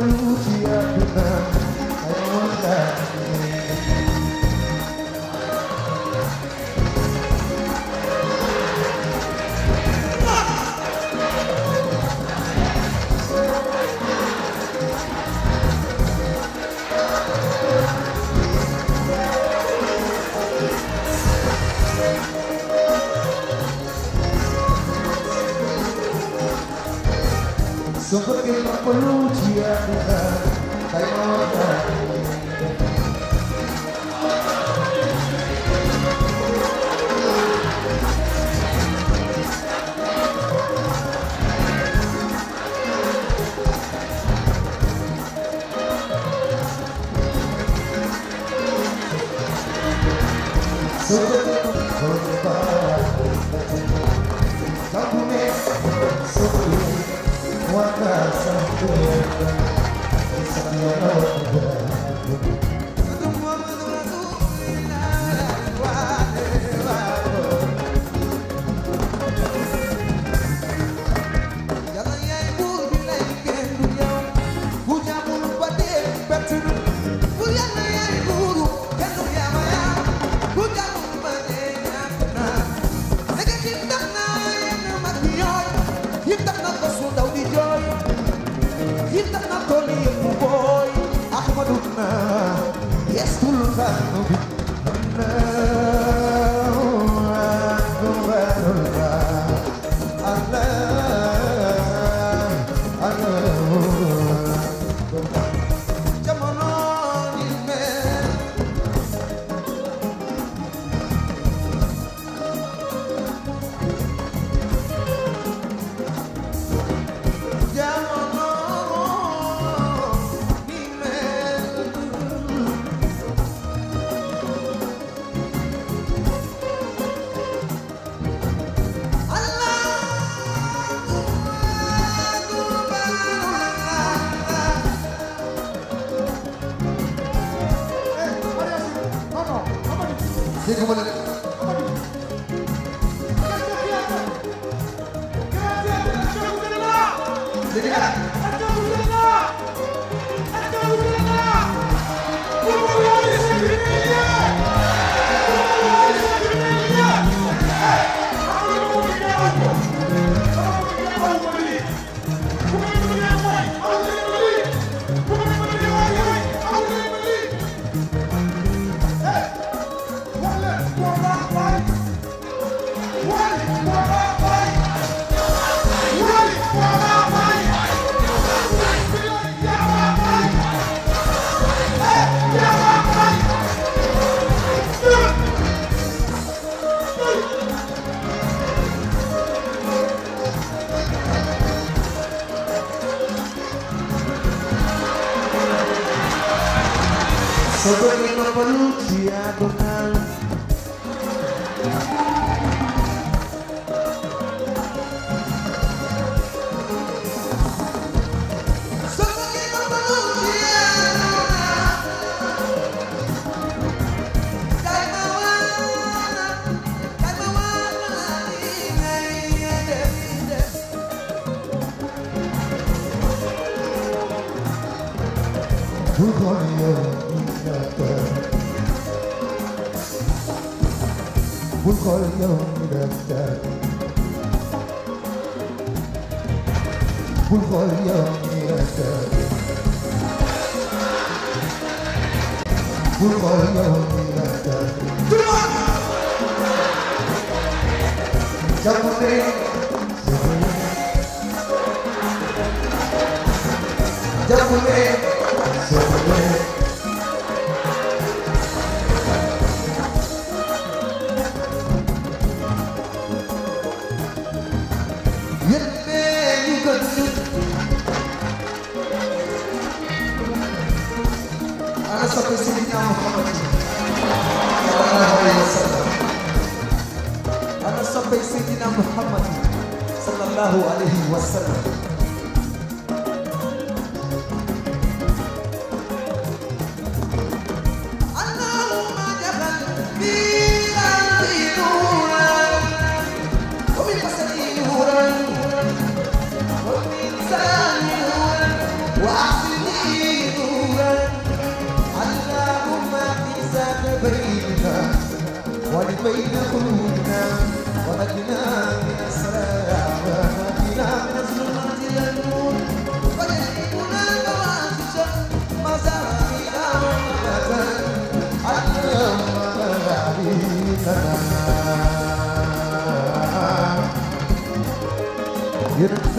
Lucia tonight. soo bëggee ma ko lu ci yàlla でこぼ bul xool yow bul xool yow bul xool yow bul xool الله عليه وسلم.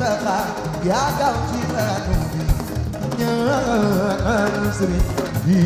Muntaxa yaa gaaw ci baatu ñaan sëriñ bi